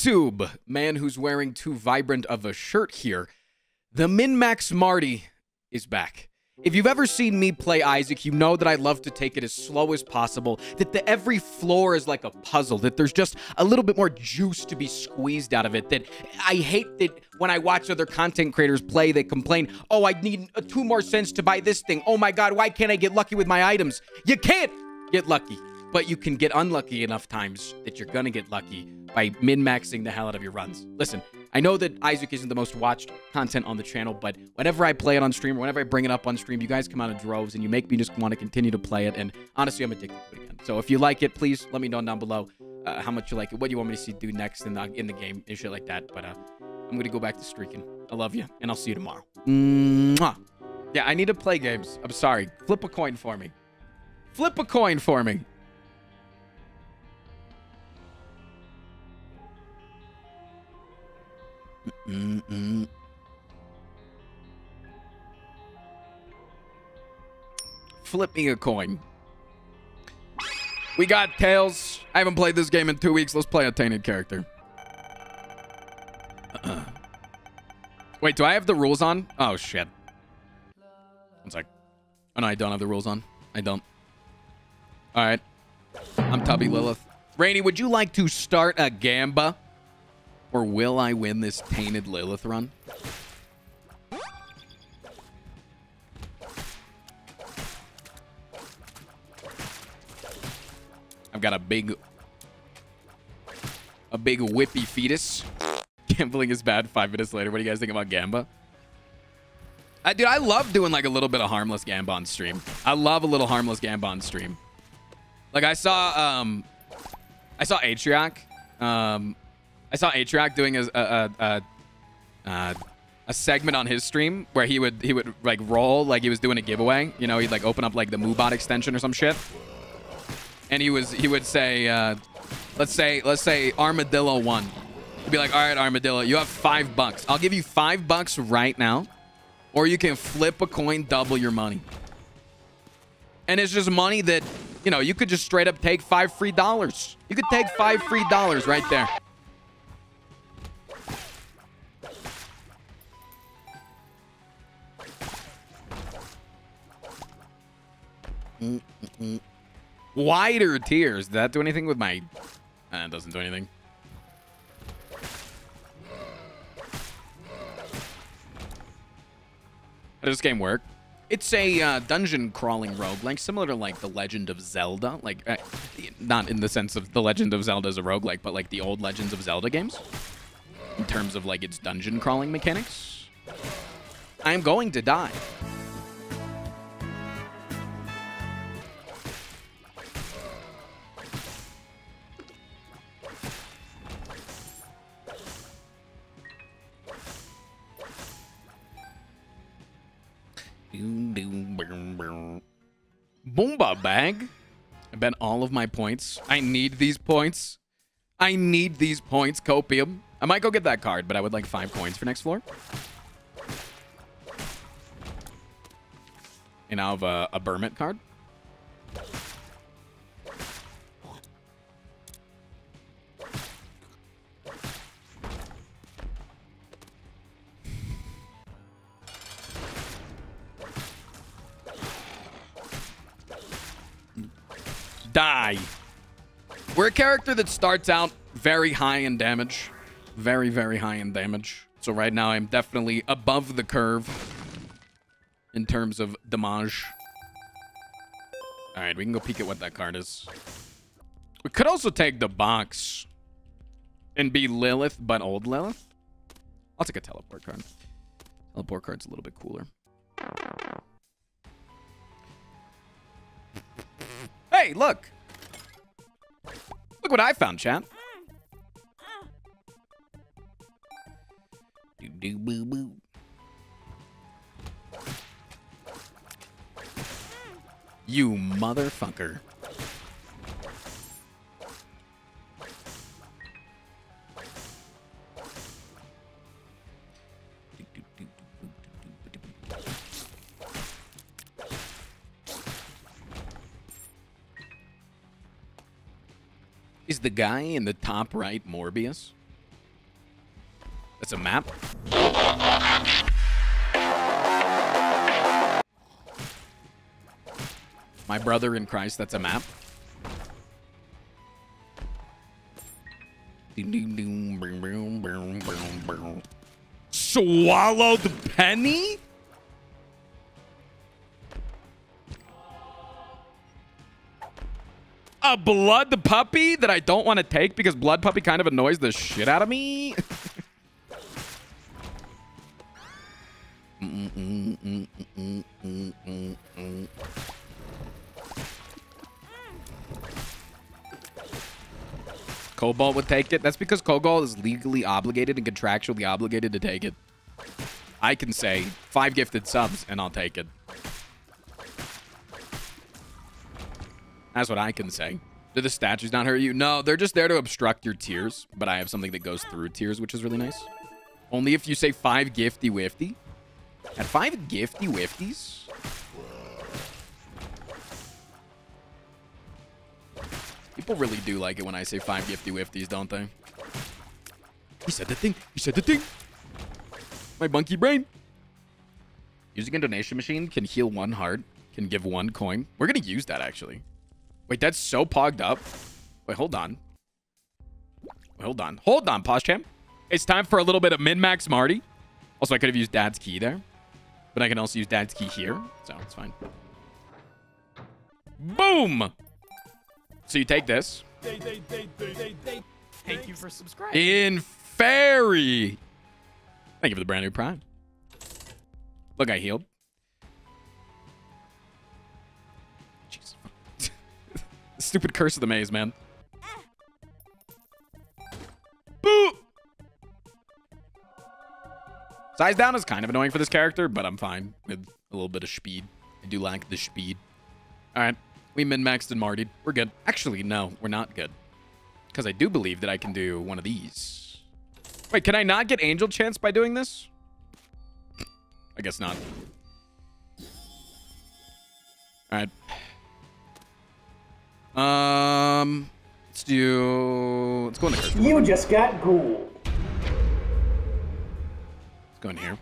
YouTube, man who's wearing too vibrant of a shirt here. The Min Max Marty is back. If you've ever seen me play Isaac, you know that I love to take it as slow as possible, that the, every floor is like a puzzle, that there's just a little bit more juice to be squeezed out of it, that I hate that when I watch other content creators play, they complain, oh, I need uh, two more cents to buy this thing. Oh my God, why can't I get lucky with my items? You can't get lucky, but you can get unlucky enough times that you're gonna get lucky by min-maxing the hell out of your runs. Listen, I know that Isaac isn't the most watched content on the channel, but whenever I play it on stream or whenever I bring it up on stream, you guys come out in droves and you make me just want to continue to play it. And honestly, I'm addicted to it again. So if you like it, please let me know down below uh, how much you like it, what do you want me to see do next in the in the game and shit like that. But uh, I'm gonna go back to streaking. I love you, and I'll see you tomorrow. Mwah. Yeah, I need to play games. I'm sorry. Flip a coin for me. Flip a coin for me. Mm-mm. Flip me a coin. We got Tails. I haven't played this game in two weeks. Let's play a tainted character. Wait, do I have the rules on? Oh, shit. One sec. Oh, no, I don't have the rules on. I don't. All right. I'm Tubby Lilith. Rainy, would you like to start a Gamba? Or will I win this Tainted Lilith run? I've got a big... A big whippy fetus. Gambling is bad five minutes later. What do you guys think about Gamba? I, dude, I love doing like a little bit of harmless Gamba on stream. I love a little harmless Gamba on stream. Like I saw, um, I saw Atrioc, um, I saw Atrioc doing a a, a, a, a segment on his stream where he would he would like roll like he was doing a giveaway. You know, he'd like open up like the Moobot extension or some shit, and he was he would say, uh, let's say let's say Armadillo won. He'd be like, all right, Armadillo, you have five bucks. I'll give you five bucks right now, or you can flip a coin, double your money. And it's just money that, you know, you could just straight up take five free dollars. You could take five free dollars right there. Wider tears. Did that do anything with my... Uh, it doesn't do anything. How does this game work? It's a uh, dungeon crawling roguelike, similar to like The Legend of Zelda. Like, uh, not in the sense of The Legend of Zelda as a roguelike, but like the old Legends of Zelda games. In terms of like its dungeon crawling mechanics. I'm going to die. Boomba bag. I bet all of my points. I need these points. I need these points, copium. I might go get that card, but I would like five coins for next floor. And I have a, a Hermit card. A character that starts out very high in damage. Very, very high in damage. So right now I'm definitely above the curve in terms of damage. All right, we can go peek at what that card is. We could also take the box and be Lilith, but old Lilith. I'll take a teleport card. Teleport card's a little bit cooler. Hey, look. Look what I found, chat. Boo boo. You motherfucker. The guy in the top right Morbius? That's a map. My brother in Christ, that's a map. Swallow the penny? A blood puppy that I don't want to take because blood puppy kind of annoys the shit out of me. Cobalt would take it. That's because Cobalt is legally obligated and contractually obligated to take it. I can say five gifted subs and I'll take it. That's what I can say. Do the statues not hurt you? No, they're just there to obstruct your tears. But I have something that goes through tears, which is really nice. Only if you say five gifty wifty. At five gifty wifties? People really do like it when I say five gifty wifties, don't they? He said the thing. He said the thing. My monkey brain. Using a donation machine can heal one heart, can give one coin. We're going to use that, actually. Wait, that's so pogged up. Wait, hold on. Wait, hold on. Hold on, Poshcham. It's time for a little bit of min-max Marty. Also, I could have used Dad's key there. But I can also use Dad's key here. So, it's fine. Boom! So you take this. Thank you for subscribing. In fairy. Thank you for the brand new prime. Look, I healed. Stupid curse of the maze, man. Boo! Size down is kind of annoying for this character, but I'm fine with a little bit of speed. I do like the speed. All right. We min-maxed and martied. We're good. Actually, no, we're not good. Because I do believe that I can do one of these. Wait, can I not get Angel Chance by doing this? I guess not. Alright. Um, let's do... Let's go in the curse. You just got ghoul. Let's go in here.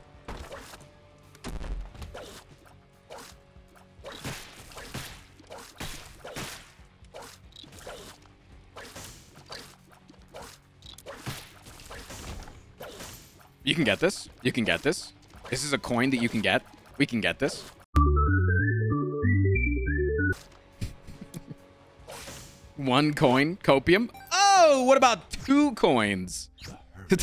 You can get this. You can get this. This is a coin that you can get. We can get this. One coin, copium. Oh, what about two coins?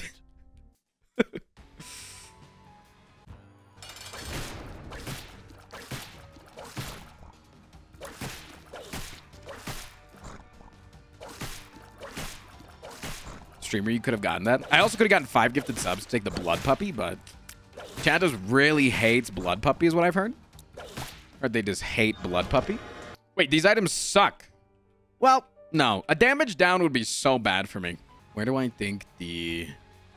Streamer, you could have gotten that. I also could have gotten five gifted subs to take the blood puppy, but Chandos really hates blood puppy is what I've heard. Or they just hate blood puppy. Wait, these items suck. Well, no. A damage down would be so bad for me. Where do I think the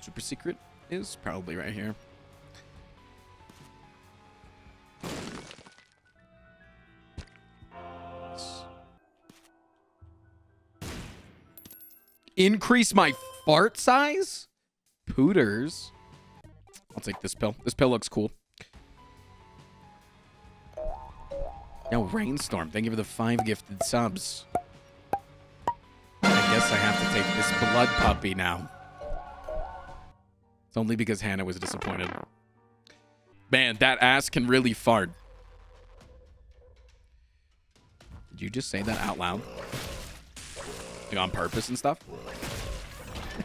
super secret is? Probably right here. Increase my fart size? Pooters. I'll take this pill. This pill looks cool. Yo, Rainstorm, thank you for the five gifted subs. I have to take this blood puppy now. It's only because Hannah was disappointed. Man, that ass can really fart. Did you just say that out loud? Like on purpose and stuff?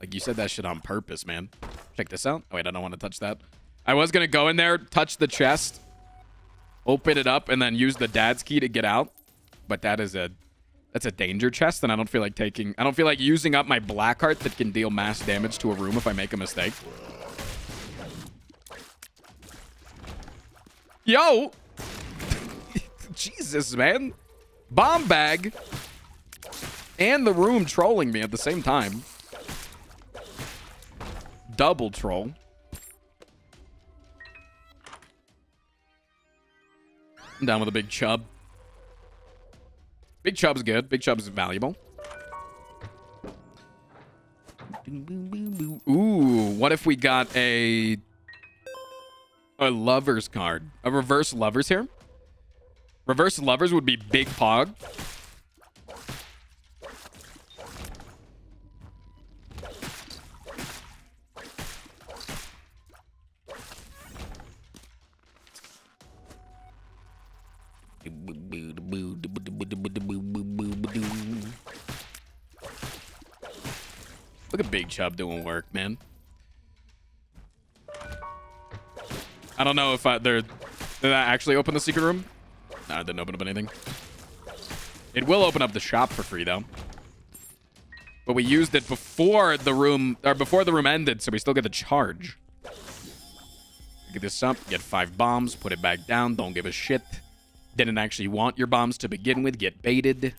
like you said that shit on purpose, man. Check this out. Oh, wait, I don't want to touch that. I was going to go in there, touch the chest, open it up, and then use the dad's key to get out. But that is a that's a danger chest, and I don't feel like taking I don't feel like using up my black heart that can deal mass damage to a room if I make a mistake. Yo! Jesus, man. Bomb bag and the room trolling me at the same time. Double troll. I'm down with a big chub. Big chub's good. Big chub's valuable. Ooh, what if we got a a lovers card? A reverse lovers here? Reverse lovers would be big pog. Look at Big Chub doing work, man. I don't know if I. Did I actually open the secret room? No, it didn't open up anything. It will open up the shop for free, though. But we used it before the room... Or before the room ended, so we still get the charge. Get this up, get five bombs, put it back down, don't give a shit. Didn't actually want your bombs to begin with, get baited.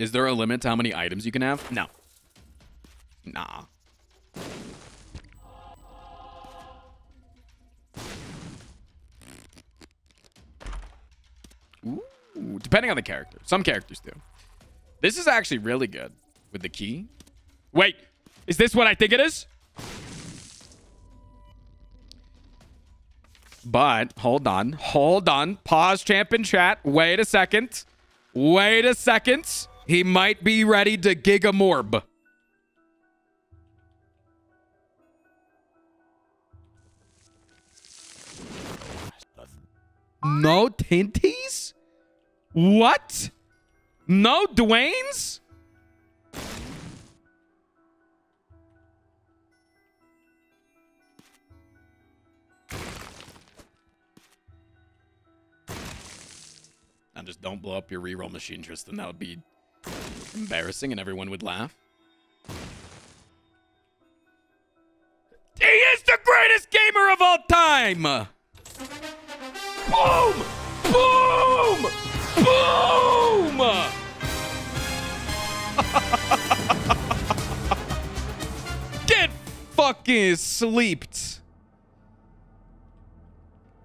Is there a limit to how many items you can have? No. Nah. Ooh, depending on the character. Some characters do. This is actually really good with the key. Wait, is this what I think it is? But hold on, hold on. Pause, champ in chat. Wait a second. Wait a second. He might be ready to gigamorb. No Tinties? What? No Dwayne's? And just don't blow up your reroll machine, Tristan. That would be embarrassing and everyone would laugh. He is the greatest gamer of all time! Boom! Boom! Boom! Get fucking sleeped.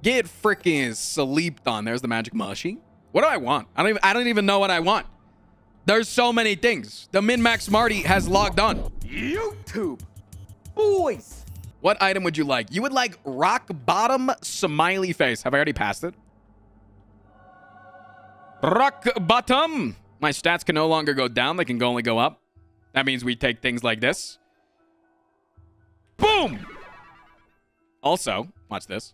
Get freaking sleeped on. There's the magic mushy. What do I want? I don't even I don't even know what I want. There's so many things. The min-max Marty has logged on. YouTube. Boys. What item would you like? You would like rock bottom smiley face. Have I already passed it? Rock bottom. My stats can no longer go down. They can only go up. That means we take things like this. Boom. Also, watch this.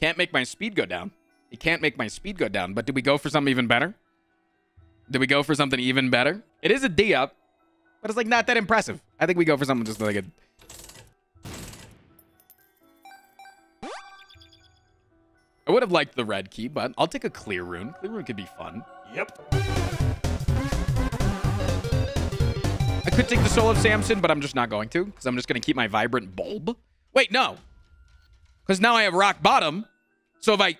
Can't make my speed go down. It can't make my speed go down. But do we go for something even better? Do we go for something even better? It is a D up, but it's like not that impressive. I think we go for something just like a... I would have liked the red key, but I'll take a clear rune. Clear rune could be fun. Yep. I could take the soul of Samson, but I'm just not going to because I'm just going to keep my vibrant bulb. Wait, no. Because now I have rock bottom. So if I...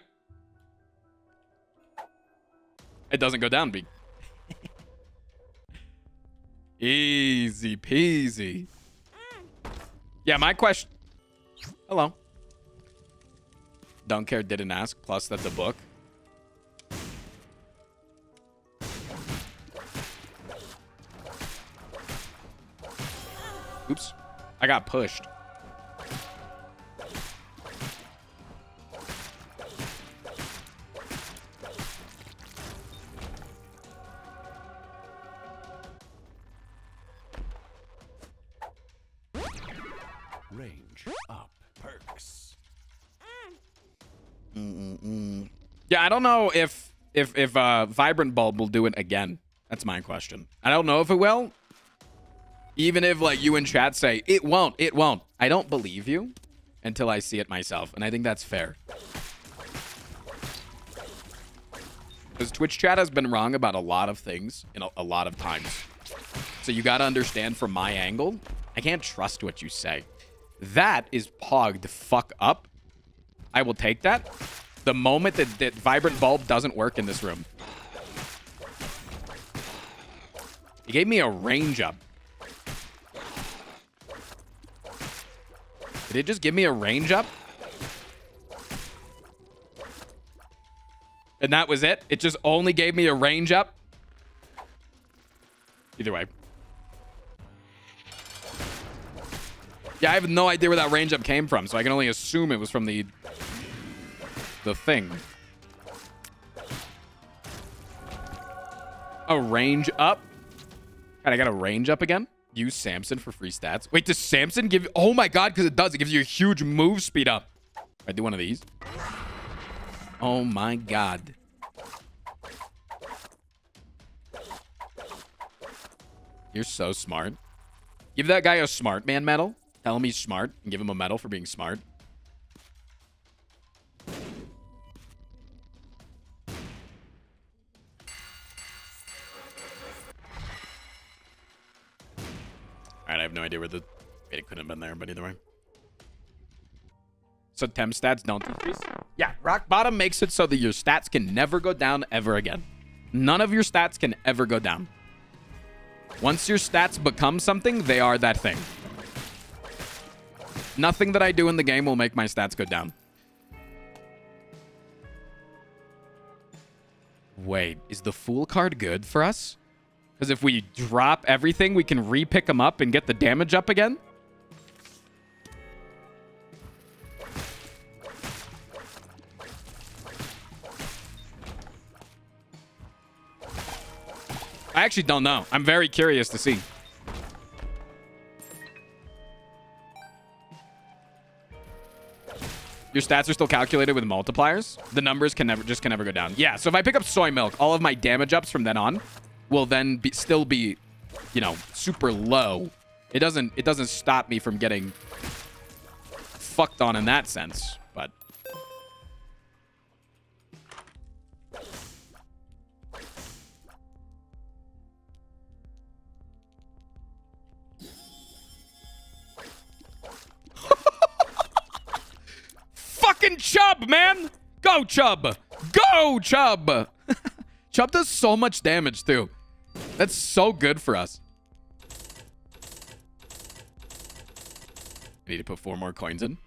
It doesn't go down, B. Easy peasy. Yeah, my question... Hello. Don't care, didn't ask. Plus, that's a book. Oops. I got pushed. Yeah, I don't know if if if uh, Vibrant Bulb will do it again. That's my question. I don't know if it will. Even if like you in chat say it won't, it won't. I don't believe you until I see it myself, and I think that's fair. Because Twitch chat has been wrong about a lot of things in a, a lot of times. So you got to understand from my angle, I can't trust what you say. That is pogged fuck up. I will take that the moment that, that Vibrant Bulb doesn't work in this room. He gave me a range up. Did it just give me a range up? And that was it? It just only gave me a range up? Either way. Yeah, I have no idea where that range up came from, so I can only assume it was from the the thing. A range up? God, I got a range up again? Use Samson for free stats. Wait, does Samson give... Oh my god, because it does. It gives you a huge move speed up. I do one of these. Oh my god. You're so smart. Give that guy a smart man medal. Tell him he's smart and give him a medal for being smart. Alright, I have no idea where the... It couldn't have been there, but either way. So temp stats don't decrease? Yeah, rock bottom makes it so that your stats can never go down ever again. None of your stats can ever go down. Once your stats become something, they are that thing. Nothing that I do in the game will make my stats go down. Wait, is the Fool card good for us? Because if we drop everything, we can re-pick them up and get the damage up again? I actually don't know. I'm very curious to see. Your stats are still calculated with multipliers. The numbers can never just can never go down. Yeah, so if I pick up soy milk, all of my damage ups from then on will then be, still be, you know, super low. It doesn't it doesn't stop me from getting fucked on in that sense, but fucking Chubb, man! Go, Chub! Go, Chub! Chub does so much damage, too. That's so good for us. I need to put four more coins in.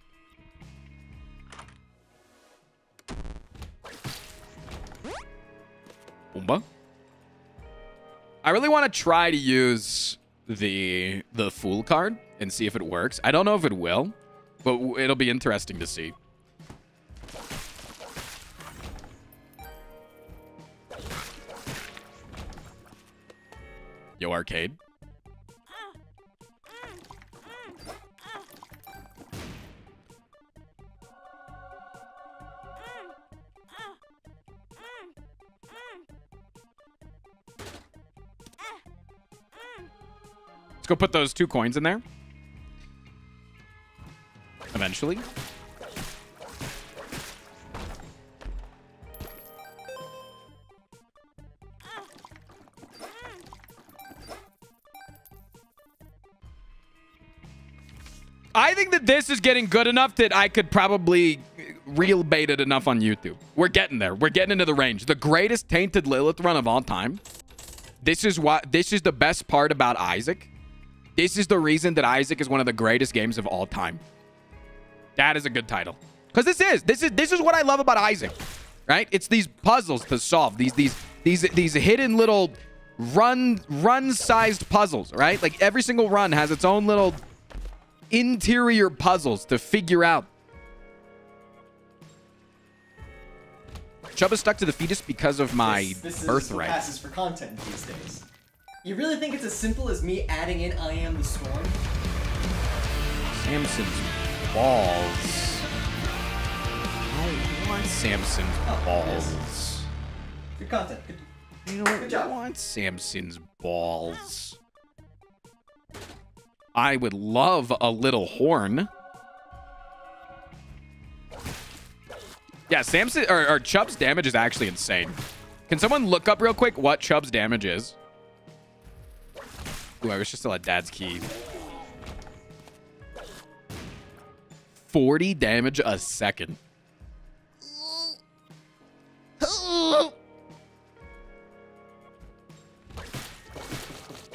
Boomba. I really want to try to use the the Fool card and see if it works. I don't know if it will, but it'll be interesting to see. Yo, arcade. Let's go put those two coins in there. Eventually. Think that this is getting good enough that I could probably real bait it enough on YouTube. We're getting there. We're getting into the range. The greatest tainted Lilith run of all time. This is what this is the best part about Isaac. This is the reason that Isaac is one of the greatest games of all time. That is a good title. Because this is this is this is what I love about Isaac. Right? It's these puzzles to solve. These these these these hidden little run run sized puzzles, right? Like every single run has its own little interior puzzles to figure out. Chubb is stuck to the fetus because of my This, this is birthright. what passes for content these days. You really think it's as simple as me adding in I am the storm? Samson's balls. I want Samson's Oh, balls. Good content. Good. I don't Good job. want Samson's balls. I would love a little horn. Yeah, Samson or, or Chubb's damage is actually insane. Can someone look up real quick what Chubb's damage is? Ooh, I wish I still had Dad's key. 40 damage a second.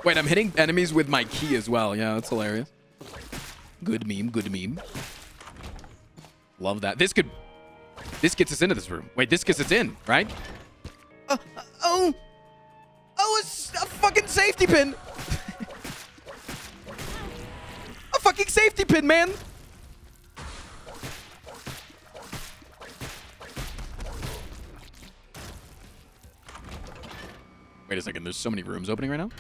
Wait, I'm hitting enemies with my key as well. Yeah, that's hilarious. Good meme, good meme. Love that. This could... This gets us into this room. Wait, this gets us in, right? Uh, uh, oh! Oh, it's a fucking safety pin! a fucking safety pin, man! Wait a second, there's so many rooms opening right now?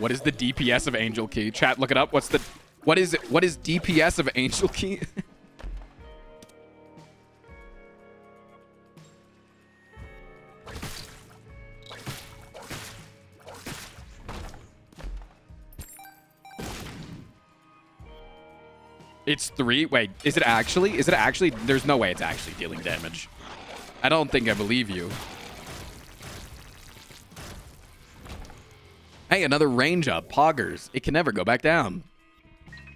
What is the DPS of Angel Key? Chat, look it up. What's the what is it? What is DPS of Angel Key? it's three. Wait, is it actually? Is it actually? There's no way it's actually dealing damage. I don't think I believe you. Hey, another range up. Poggers. It can never go back down.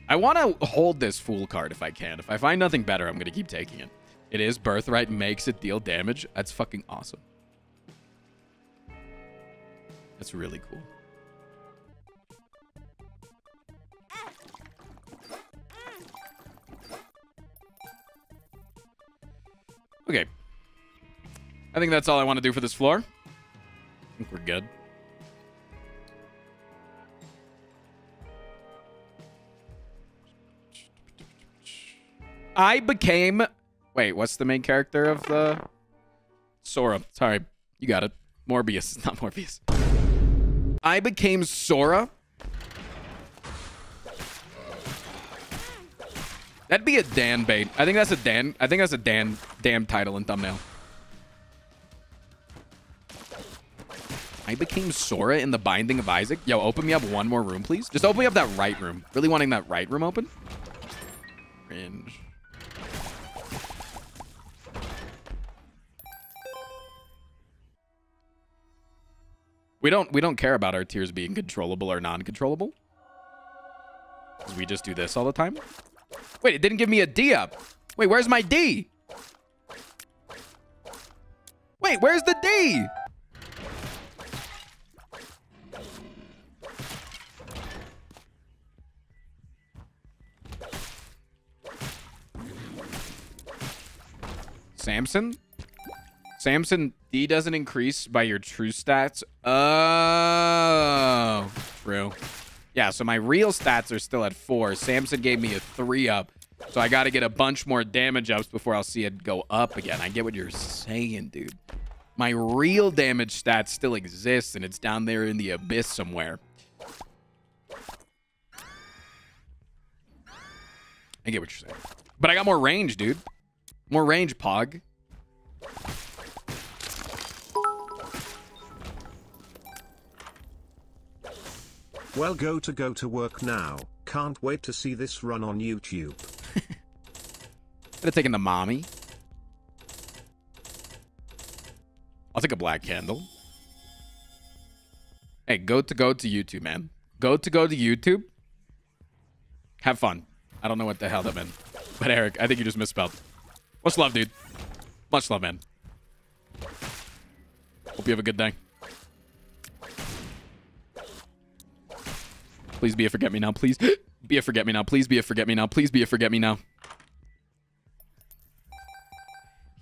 I want to hold this Fool card if I can. If I find nothing better, I'm going to keep taking it. It is Birthright makes it deal damage. That's fucking awesome. That's really cool. Okay. I think that's all I want to do for this floor. I think we're good. I became... Wait, what's the main character of the... Sora. Sorry. You got it. Morbius. Not Morbius. I became Sora. That'd be a Dan bait. I think that's a Dan. I think that's a Dan damn title and thumbnail. I became Sora in the Binding of Isaac. Yo, open me up one more room, please. Just open me up that right room. Really wanting that right room open. Cringe. We don't we don't care about our tears being controllable or non-controllable. We just do this all the time. Wait, it didn't give me a D up. Wait, where's my D? Wait, where's the D? Samson? Samson, D doesn't increase by your true stats. Oh, true. Yeah, so my real stats are still at four. Samson gave me a three up. So I got to get a bunch more damage ups before I'll see it go up again. I get what you're saying, dude. My real damage stats still exist, and it's down there in the abyss somewhere. I get what you're saying. But I got more range, dude. More range, Pog. Well, go to go to work now. Can't wait to see this run on YouTube. Could have taken the mommy. I'll take a black candle. Hey, go to go to YouTube, man. Go to go to YouTube. Have fun. I don't know what the hell that meant. But Eric, I think you just misspelled. Much love, dude. Much love, man. Hope you have a good day. Please be a forget me now. Please be a forget me now. Please be a forget me now. Please be a forget me now.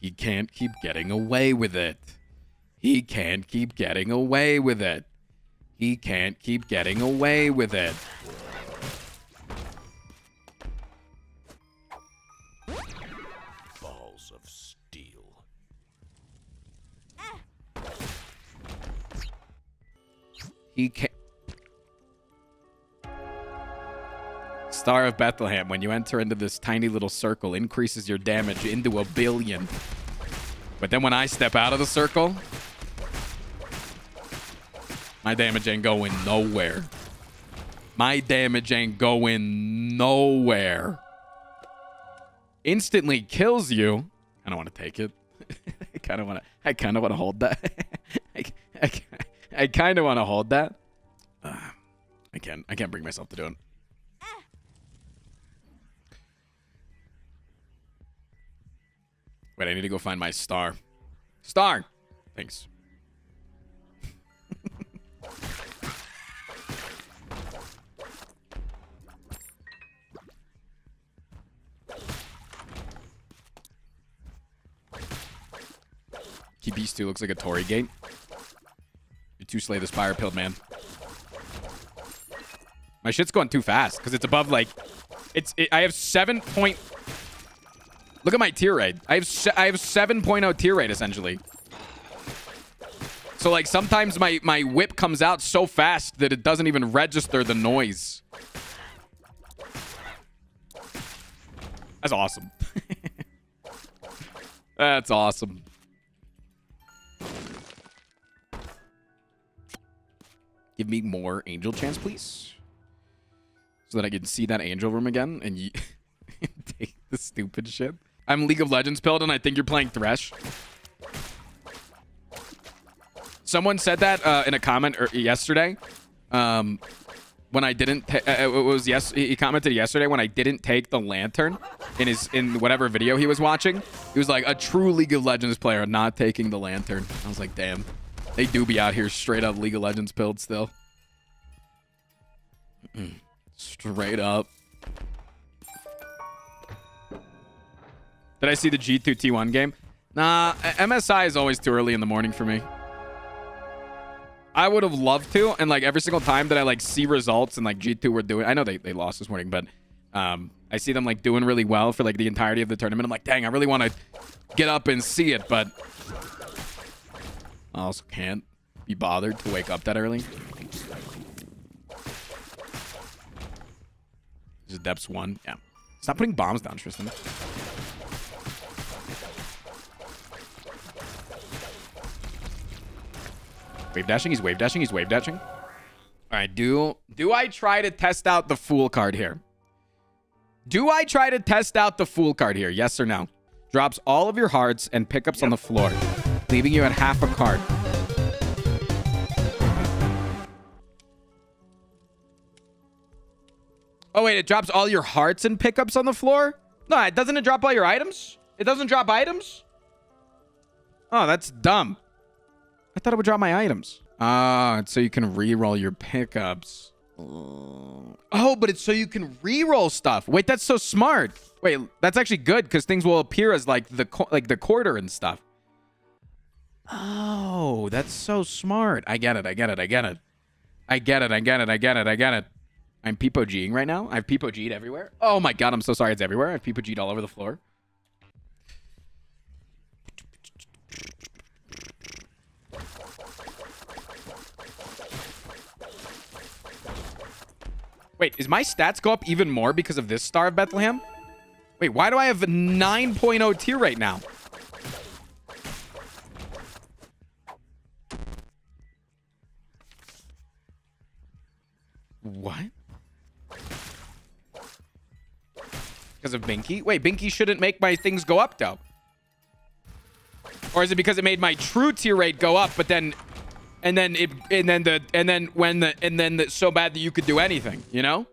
He can't keep getting away with it. He can't keep getting away with it. He can't keep getting away with it. Balls of steel. Eh. He can't. Star of Bethlehem, when you enter into this tiny little circle, increases your damage into a billion. But then when I step out of the circle, my damage ain't going nowhere. My damage ain't going nowhere. Instantly kills you. I don't want to take it. I kind of want to. I kind of want to hold that. I, I, I kind of want to hold that. Uh, I can't. I can't bring myself to do it. But I need to go find my star. Star! Thanks. Kibistu looks like a Torii gate. You two slay this fire pill, man. My shit's going too fast because it's above like, it's. It, I have seven point Look at my tear rate. I have I have 7.0 tear rate essentially. So like sometimes my my whip comes out so fast that it doesn't even register the noise. That's awesome. That's awesome. Give me more angel chance, please. So that I can see that angel room again and take the stupid shit. I'm League of Legends pilled and I think you're playing Thresh. Someone said that uh, in a comment er, yesterday. Um, when I didn't, uh, it was yes. He commented yesterday when I didn't take the lantern in his in whatever video he was watching. He was like a true League of Legends player not taking the lantern. I was like, damn, they do be out here straight up League of Legends pilled still. straight up. Did I see the G2 T1 game? Nah, MSI is always too early in the morning for me. I would have loved to, and like every single time that I like see results and like G2 were doing, I know they, they lost this morning, but um, I see them like doing really well for like the entirety of the tournament. I'm like, dang, I really want to get up and see it, but I also can't be bothered to wake up that early. This is depths one. Yeah. Stop putting bombs down, Tristan. Wave dashing. He's wave dashing. He's wave dashing. All right. Do do I try to test out the fool card here? Do I try to test out the fool card here? Yes or no? Drops all of your hearts and pickups yep. on the floor, leaving you at half a card. Oh, wait. It drops all your hearts and pickups on the floor? No, it doesn't it drop all your items? It doesn't drop items? Oh, that's dumb. I thought it would drop my items. Ah, so you can re-roll your pickups. Oh, but it's so you can re-roll stuff. Wait, that's so smart. Wait, that's actually good because things will appear as like the like the quarter and stuff. Oh, that's so smart. I get it. I get it. I get it. I get it. I get it. I get it. I get it. I'm peepo G'ing right now. I've peepo G'd everywhere. Oh my god, I'm so sorry. It's everywhere. I've peepo G'd all over the floor. Wait, is my stats go up even more because of this Star of Bethlehem? Wait, why do I have a 9.0 tear right now? What? Because of Binky? Wait, Binky shouldn't make my things go up, though. Or is it because it made my true tear rate go up, but then and then it and then the and then when the and then it's so bad that you could do anything, you know?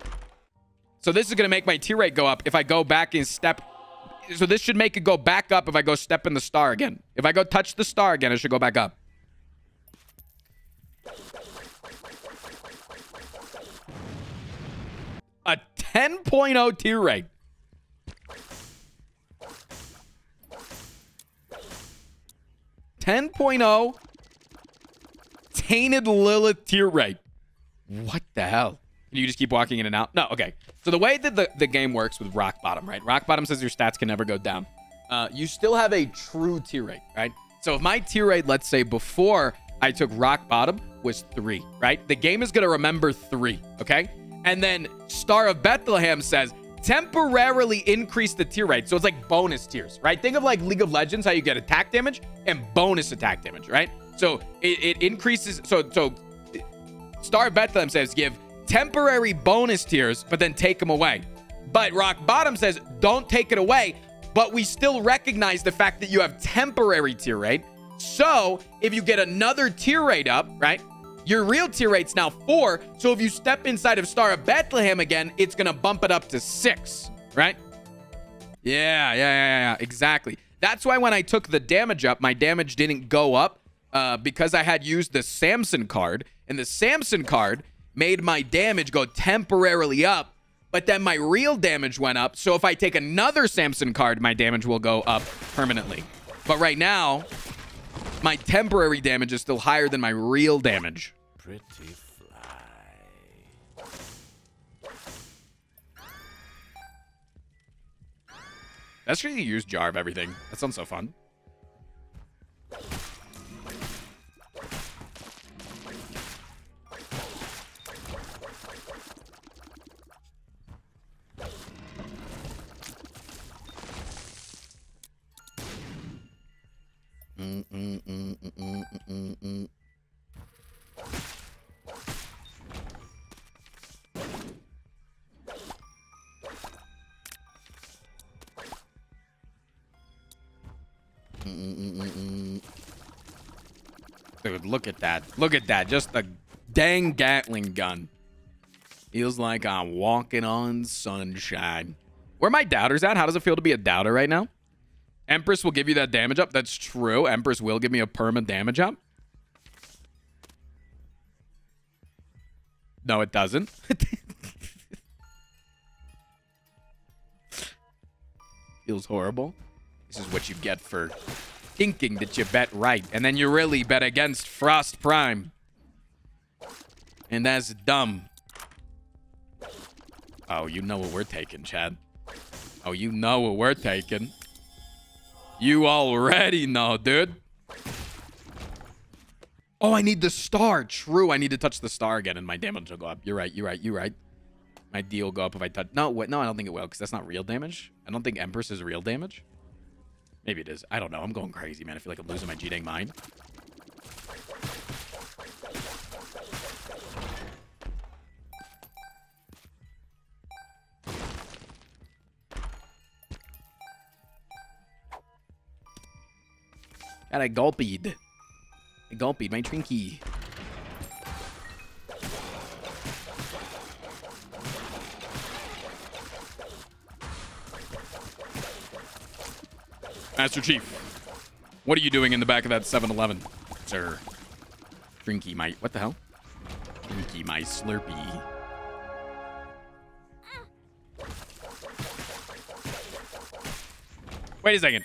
So this is gonna make my tear rate go up if I go back and step. So this should make it go back up if I go step in the star again. If I go touch the star again, it should go back up. A 10.0 tear rate. Ten oh Tainted Lilith tear rate. What the hell? You just keep walking in and out? No, okay. So the way that the, the game works with Rock Bottom, right? Rock Bottom says your stats can never go down. Uh, you still have a true tear rate, right? So if my tear rate, let's say before I took Rock Bottom was three, right? The game is going to remember three, okay? And then Star of Bethlehem says temporarily increase the tear rate. So it's like bonus tears, right? Think of like League of Legends, how you get attack damage and bonus attack damage, right? So it, it increases. So so Star Bethlehem says give temporary bonus tears, but then take them away. But Rock Bottom says don't take it away, but we still recognize the fact that you have temporary tear rate. So if you get another tear rate up, right? Your real tear rate's now four. So if you step inside of Star of Bethlehem again, it's gonna bump it up to six, right? Yeah, yeah, yeah, yeah, exactly. That's why when I took the damage up, my damage didn't go up uh, because I had used the Samson card, and the Samson card made my damage go temporarily up, but then my real damage went up. So if I take another Samson card, my damage will go up permanently. But right now, my temporary damage is still higher than my real damage. Pretty fly. That's really use jar of everything. That sounds so fun. Mm, mm, mm. Dude, look at that. Look at that. Just a dang Gatling gun. Feels like I'm walking on sunshine. Where are my doubters at? How does it feel to be a doubter right now? Empress will give you that damage up. That's true. Empress will give me a perma damage up. No, it doesn't. Feels horrible. This is what you get for thinking that you bet right. And then you really bet against Frost Prime. And that's dumb. Oh, you know what we're taking, Chad. Oh, you know what we're taking. You already know, dude. Oh, I need the star. True, I need to touch the star again and my damage will go up. You're right, you're right, you're right. My D will go up if I touch... No, no, I don't think it will because that's not real damage. I don't think Empress is real damage. Maybe it is. I don't know. I'm going crazy, man. I feel like I'm losing my G-Dang mind. And I gulpied. I gulpied my Trinky. Master Chief, what are you doing in the back of that 7-Eleven, sir? Drinky my... What the hell? Drinky my Slurpee. Wait a second.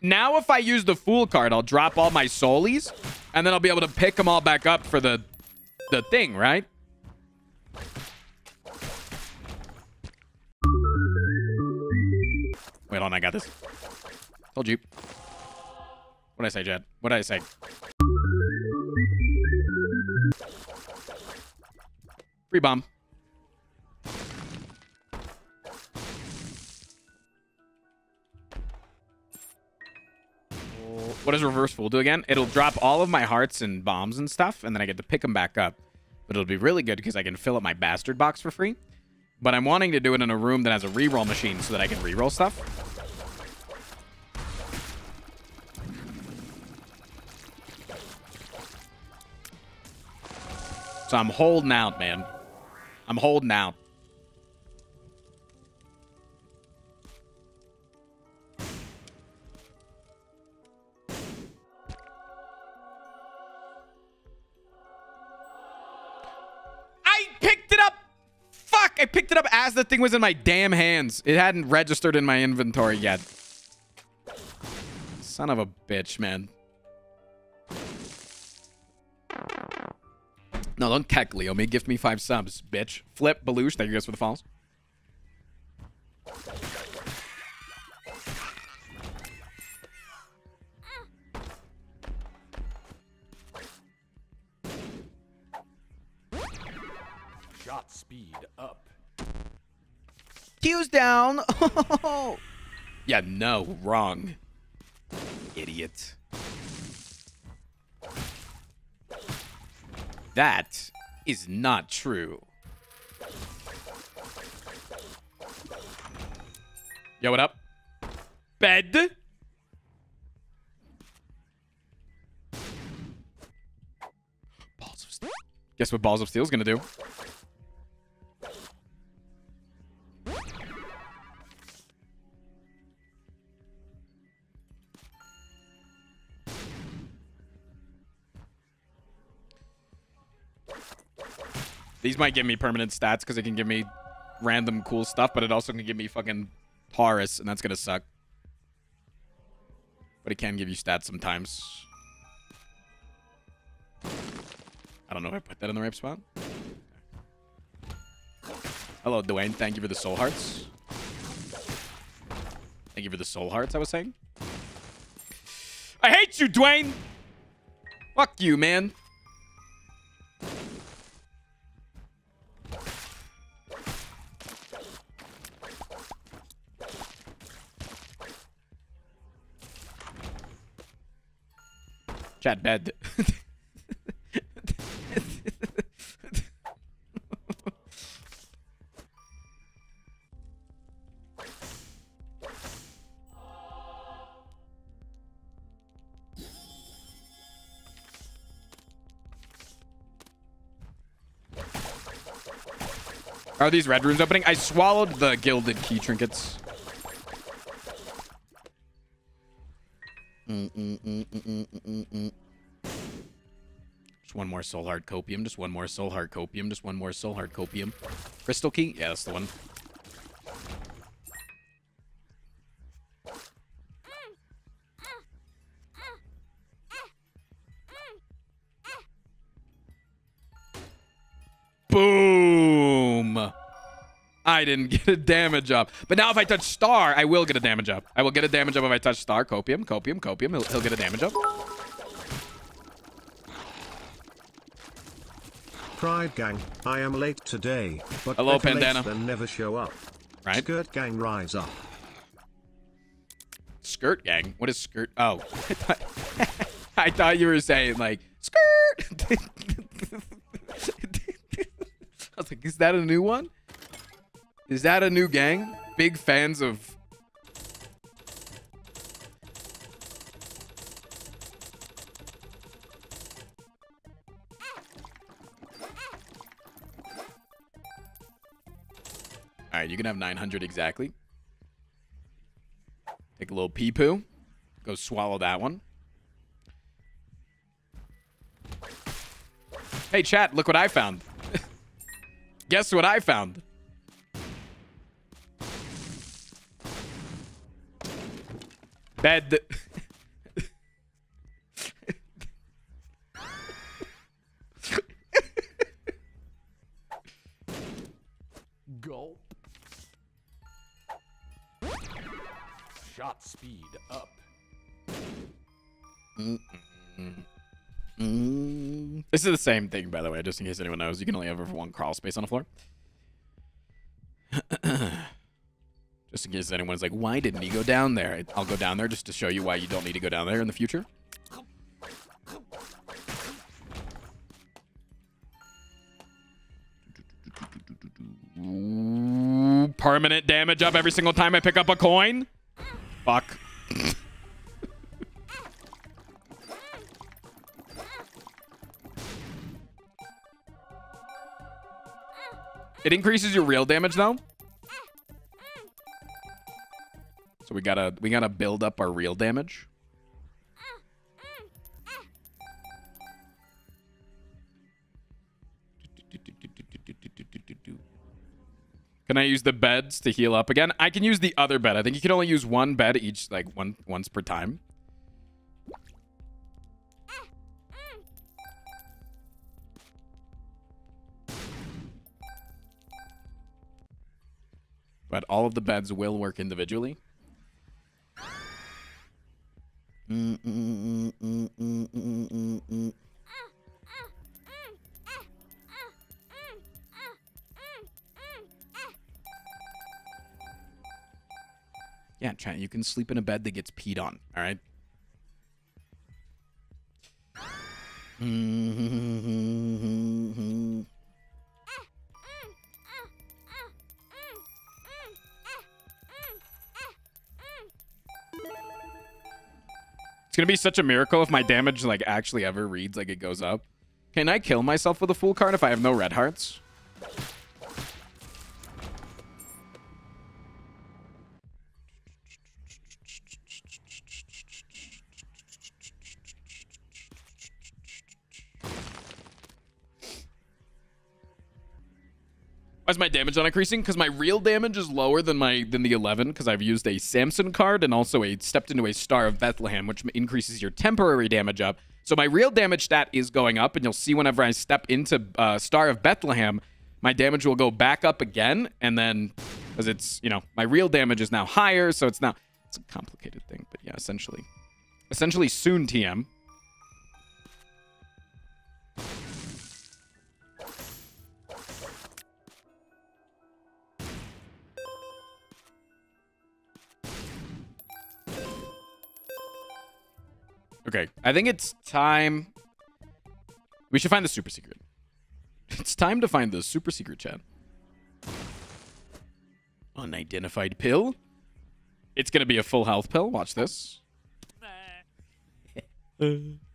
Now if I use the Fool card, I'll drop all my Solies, and then I'll be able to pick them all back up for the, the thing, right? Wait on, I got this. Told you. What did I say, Jed? What did I say? Free bomb. What does reverse fool do again? It'll drop all of my hearts and bombs and stuff, and then I get to pick them back up. But it'll be really good because I can fill up my bastard box for free. But I'm wanting to do it in a room that has a reroll machine so that I can reroll stuff. So I'm holding out, man. I'm holding out. I picked it up as the thing was in my damn hands. It hadn't registered in my inventory yet. Son of a bitch, man. No, don't keck Leo. Me gift me five subs, bitch. Flip, Belush, thank you guys for the follows. Shot speed up. Q's down. yeah, no, wrong. Idiot. That is not true. Yo, what up? Bed? Guess what Balls of Steel is gonna do? These might give me permanent stats because it can give me random cool stuff, but it also can give me fucking Taurus, and that's going to suck. But it can give you stats sometimes. I don't know if I put that in the right spot. Hello, Dwayne. Thank you for the soul hearts. Thank you for the soul hearts, I was saying. I hate you, Dwayne! Fuck you, man. Chat bed. Are these red rooms opening? I swallowed the gilded key trinkets. Mm, mm, mm. Just one more soul heart copium. Just one more soul heart copium. Just one more soul heart copium. Crystal key? Yeah, that's the one. I didn't get a damage up. But now if I touch star, I will get a damage up. I will get a damage up if I touch star. Copium, copium, copium. He'll, he'll get a damage up. Pride Gang, I am late today, but Hello, late Pandana. than never show up. Right? Skirt Gang, rise up. Skirt gang? What is skirt? Oh. I thought, I thought you were saying like skirt. I was like, is that a new one? Is that a new gang? Big fans of All right, you can have 900 exactly. Take a little pee poo. Go swallow that one. Hey, chat, look what I found. Guess what I found? Bed. Gulp. Shot speed up. Mm. This is the same thing, by the way, just in case anyone knows. You can only have one crawl space on the floor. Just in case anyone's like, why didn't he go down there? I'll go down there just to show you why you don't need to go down there in the future. Permanent damage up every single time I pick up a coin? Fuck. It increases your real damage though. So we gotta we gotta build up our real damage. Can I use the beds to heal up again? I can use the other bed. I think you can only use one bed each, like one once per time. But all of the beds will work individually. Yeah, Trent, you can sleep in a bed that gets peed on, all right? gonna be such a miracle if my damage like actually ever reads like it goes up. Can I kill myself with a full card if I have no red hearts? Is my damage not increasing? Because my real damage is lower than my than the 11 because I've used a Samson card and also a stepped into a Star of Bethlehem, which increases your temporary damage up. So my real damage stat is going up, and you'll see whenever I step into uh, Star of Bethlehem, my damage will go back up again, and then because it's you know my real damage is now higher, so it's now it's a complicated thing, but yeah, essentially, essentially soon TM. Okay, I think it's time. We should find the super secret. It's time to find the super secret, chat. Unidentified pill. It's gonna be a full health pill. Watch this.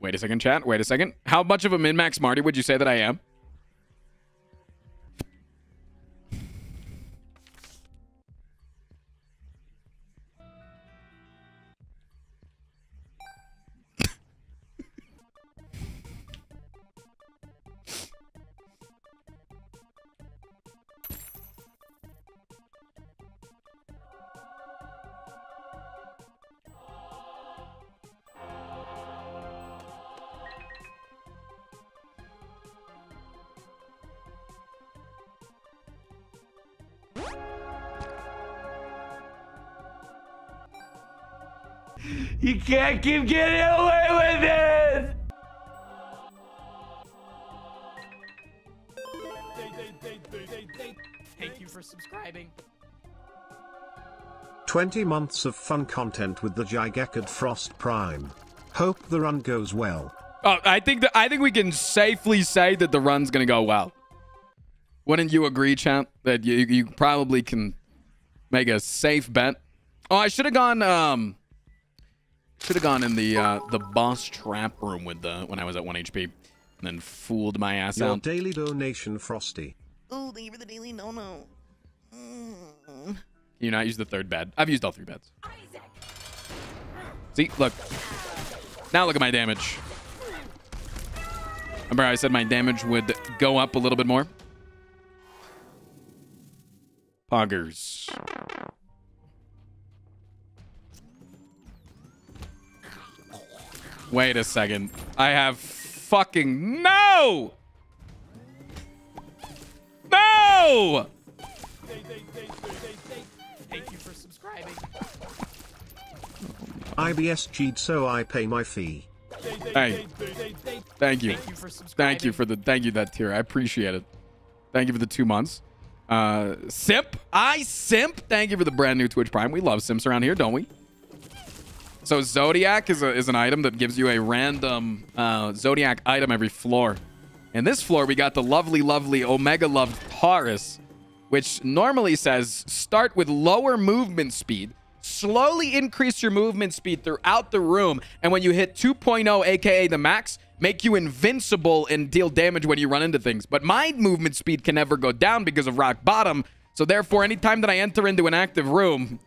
Wait a second, chat. Wait a second. How much of a min-max Marty would you say that I am? You can't keep getting away with it! Thank you for subscribing. 20 months of fun content with the Gigekid Frost Prime. Hope the run goes well. Oh, I think that I think we can safely say that the run's gonna go well. Wouldn't you agree, champ? That you you probably can make a safe bet. Oh, I should have gone. Um, should have gone in the uh, the boss trap room with the when I was at one HP, and then fooled my ass Your out. daily donation, Frosty. Oh, thank you for the daily no no. Mm. You not use the third bed. I've used all three beds. See, look. Now look at my damage. Remember I said my damage would go up a little bit more? Poggers. Wait a second. I have fucking no! No! Thank you for subscribing. IBS cheat so I pay my fee. Hey, thank you. Thank you for subscribing. Thank you for the thank you that tier. I appreciate it. Thank you for the two months. Uh, simp, I simp. Thank you for the brand new Twitch Prime. We love simps around here, don't we? So Zodiac is a, is an item that gives you a random uh, Zodiac item every floor. And this floor, we got the lovely, lovely Omega Loved Taurus, which normally says start with lower movement speed, slowly increase your movement speed throughout the room, and when you hit 2.0, aka the max, make you invincible and deal damage when you run into things. But my movement speed can never go down because of rock bottom, so therefore, anytime that I enter into an active room,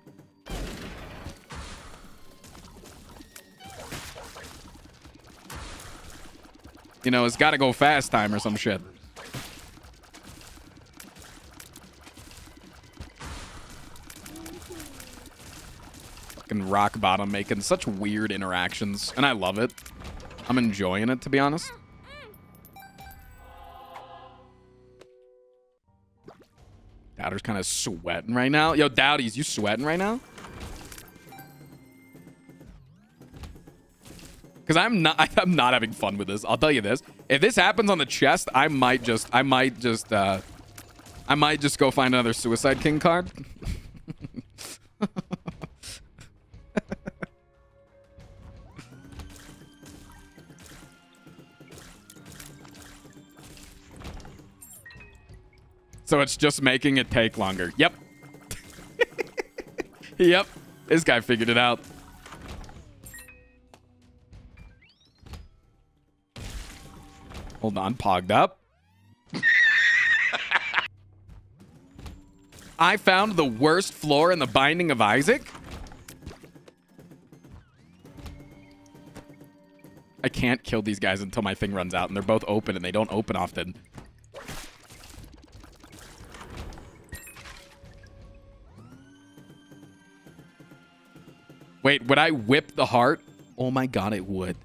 you know, it's got to go fast time or some shit. Fucking rock bottom making such weird interactions, and I love it. I'm enjoying it, to be honest. Dowder's kind of sweating right now. Yo, Dowdies, you sweating right now? Because I'm not, I'm not having fun with this. I'll tell you this: if this happens on the chest, I might just, I might just, uh, I might just go find another Suicide King card. So it's just making it take longer. Yep. yep. This guy figured it out. Hold on, pogged up. I found the worst floor in the Binding of Isaac? I can't kill these guys until my thing runs out, and they're both open, and they don't open often. Wait, would I whip the heart? Oh my god, it would.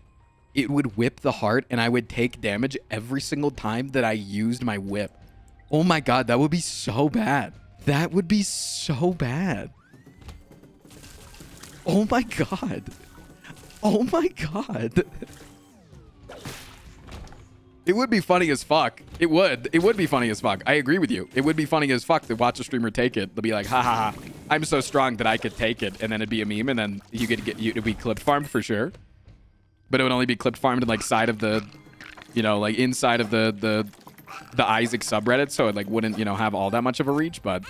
It would whip the heart, and I would take damage every single time that I used my whip. Oh my god, that would be so bad. That would be so bad. Oh my god. Oh my god. It would be funny as fuck. It would. It would be funny as fuck. I agree with you. It would be funny as fuck to watch a streamer take it. They'll be like, ha ha ha. I'm so strong that I could take it, and then it'd be a meme, and then you could get you it'd be clip farmed for sure. But it would only be clip farmed in like side of the, you know, like inside of the the the Isaac subreddit, so it like wouldn't you know have all that much of a reach. But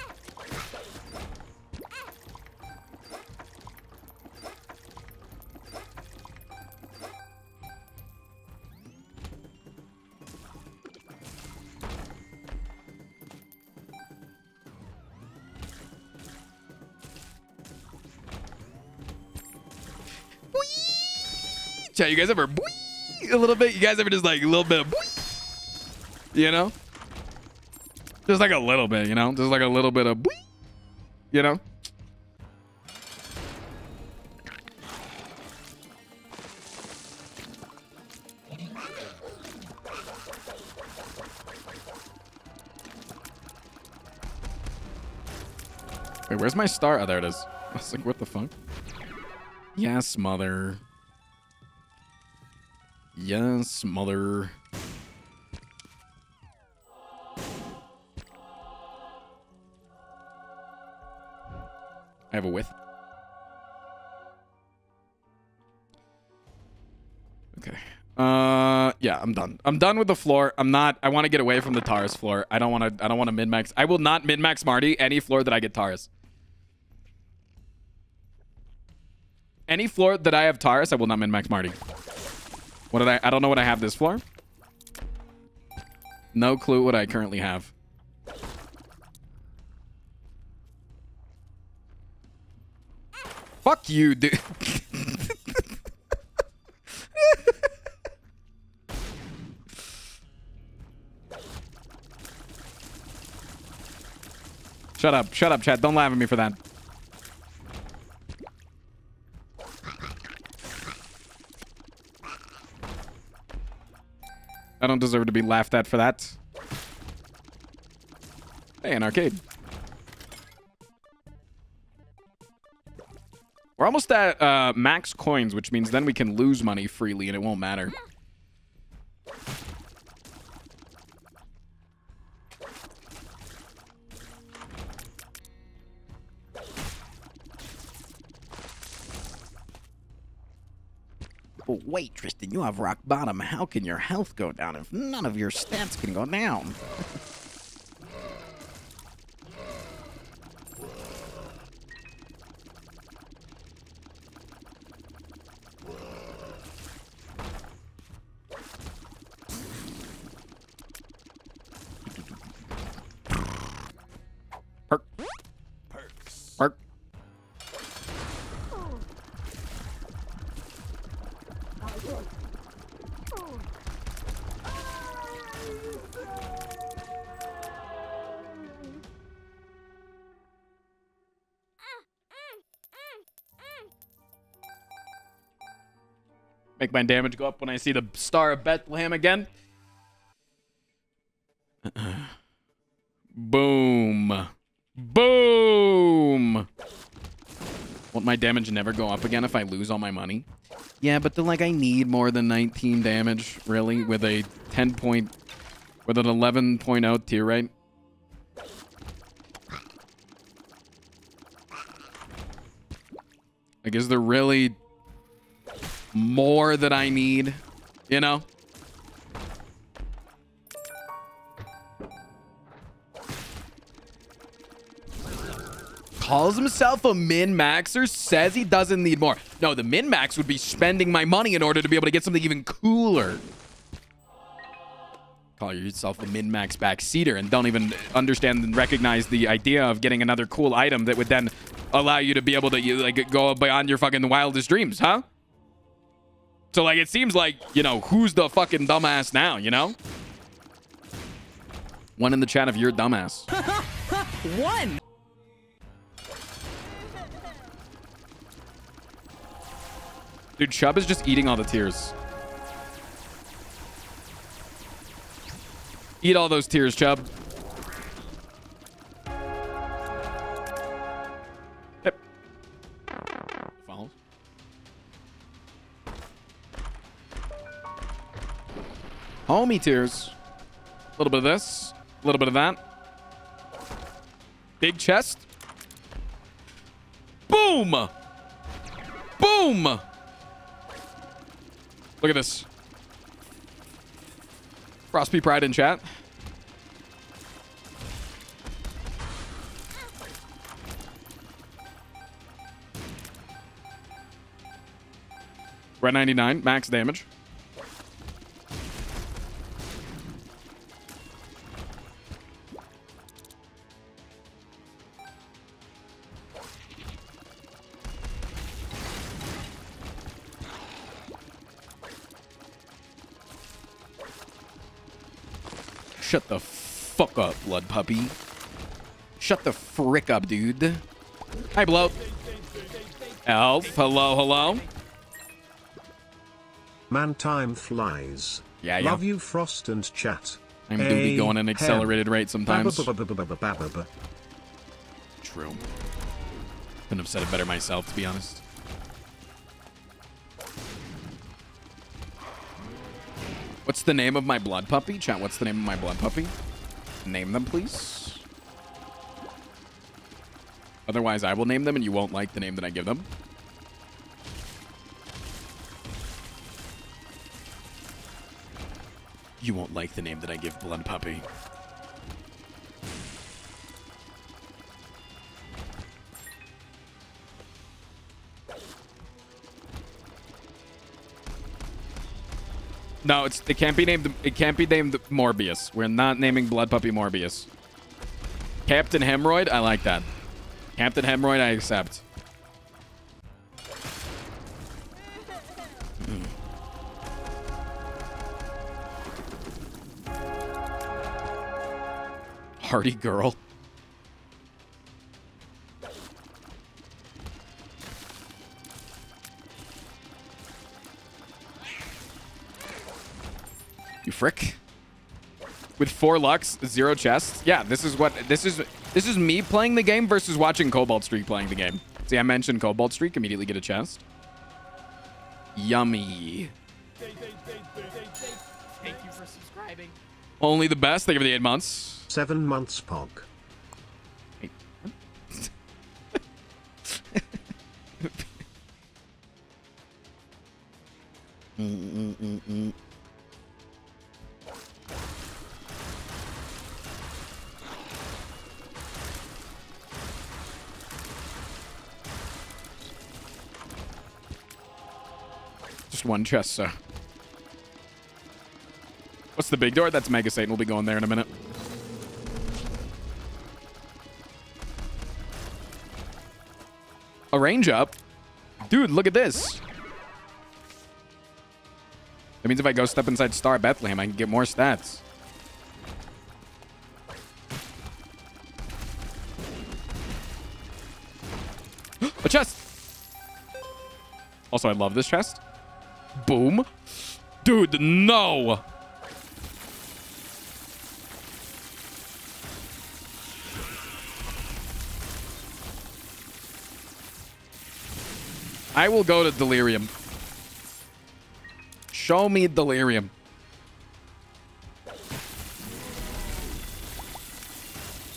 Chat, you guys ever a little bit? You guys ever just like a little bit of? You know? Just like a little bit, you know? Just like a little bit of. You know? Wait, where's my star? Oh, there it is. I was like, what the fuck? Yes, mother. Yes, mother. I have a whiff. Okay. Uh, yeah, I'm done. I'm done with the floor. I'm not. I want to get away from the Taurus floor. I don't want to. I don't want to min max. I will not min max Marty any floor that I get Taurus. Any floor that I have Taurus, I will not min max Marty. What did I? I don't know what I have this floor. No clue what I currently have. Fuck you, dude. Shut up. Shut up, chat. Don't laugh at me for that. I don't deserve to be laughed at for that. Hey, an arcade. We're almost at uh, max coins, which means then we can lose money freely and it won't matter. Wait, Tristan, you have rock bottom. How can your health go down if none of your stats can go down? Make my damage go up when I see the Star of Bethlehem again. Boom. Boom. Won't my damage never go up again if I lose all my money? Yeah, but then, like, I need more than 19 damage, really, with a 10 point, with an 11.0 tear rate. Like, is there really more that I need, you know? calls himself a min-maxer, says he doesn't need more. No, the min-max would be spending my money in order to be able to get something even cooler. call yourself a min-max backseater and don't even understand and recognize the idea of getting another cool item that would then allow you to be able to like go beyond your fucking wildest dreams, huh? So like it seems like, you know, who's the fucking dumbass now, you know? One in the chat if you're dumbass. One. Dude, Chubb is just eating all the tears. Eat all those tears, Chubb. Homie tears. A little bit of this. A little bit of that. Big chest. Boom! Boom! Look at this. Frosty Pride in chat. Red 99, max damage. Puppy. Shut the frick up, dude. Hi, bloat. Elf, hello, hello. Man, time flies. Yeah, yeah. Love you, Frost and chat. I'm duty Hey, going at an accelerated rate sometimes. True. Couldn't have said it better myself, to be honest. What's the name of my blood puppy? Chat, what's the name of my blood puppy? Name them, please. Otherwise, I will name them and you won't like the name that I give them. You won't like the name that I give Blood Puppy. No, it's it can't be named it can't be named Morbius. We're not naming Blood Puppy Morbius. Captain Hemorrhoid, I like that. Captain Hemorrhoid, I accept. Hardy girl. Frick. With four Lux, zero chests. Yeah, this is what this is this is me playing the game versus watching Cobalt Streak playing the game. See, I mentioned Cobalt Streak, immediately get a chest. Yummy. Thank you for subscribing. Only the best. Thank you for the eight months. Seven months, Pog. Chest, sir. What's the big door? That's Mega Satan. We'll be going there in a minute. A range up? Dude, look at this. That means if I go step inside Star Bethlehem, I can get more stats. A chest! Also, I love this chest. Boom. Dude, no! I will go to Delirium. Show me Delirium.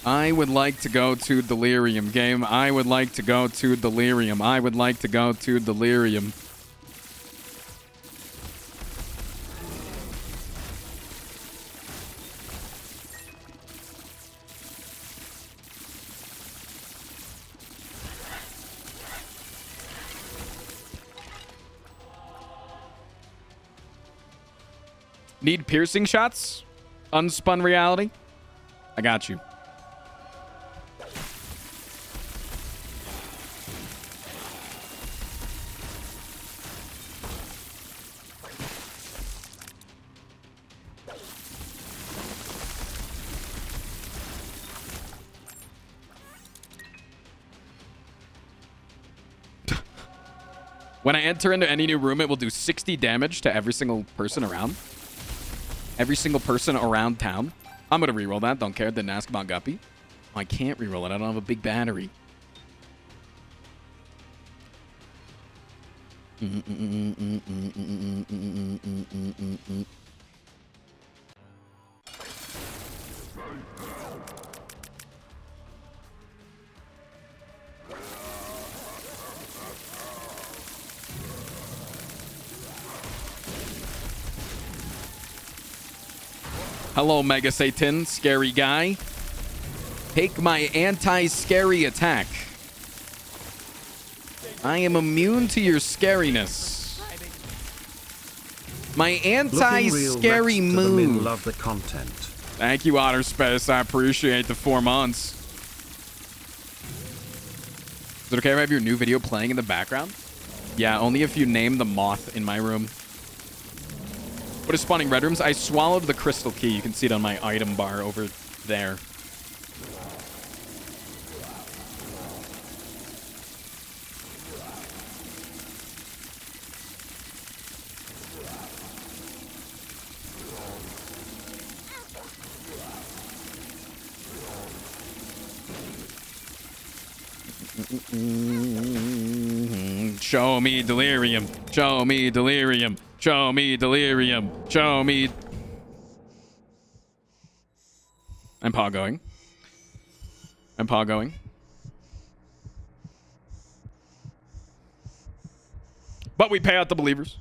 I would like to go to Delirium game. I would like to go to Delirium. I would like to go to Delirium. Need piercing shots? unspun reality. I got you. When I enter into any new room, it will do 60 damage to every single person around. Every single person around town. I'm going to reroll that. Don't care. Didn't ask about Guppy. I can't reroll it. I don't have a big battery. Hello, Mega Satan, scary guy. Take my anti-scary attack. I am immune to your scariness. My anti-scary next to the min move. love the content. Thank you, Otter Space. I appreciate the four months. Is it okay if I have your new video playing in the background? Yeah, only if you name the moth in my room. What is spawning red rooms? I swallowed the crystal key. You can see it on my item bar over there. Show me delirium. Show me delirium. Show me delirium. Show me. I'm poggoing. I'm poggoing. But we pay out the believers.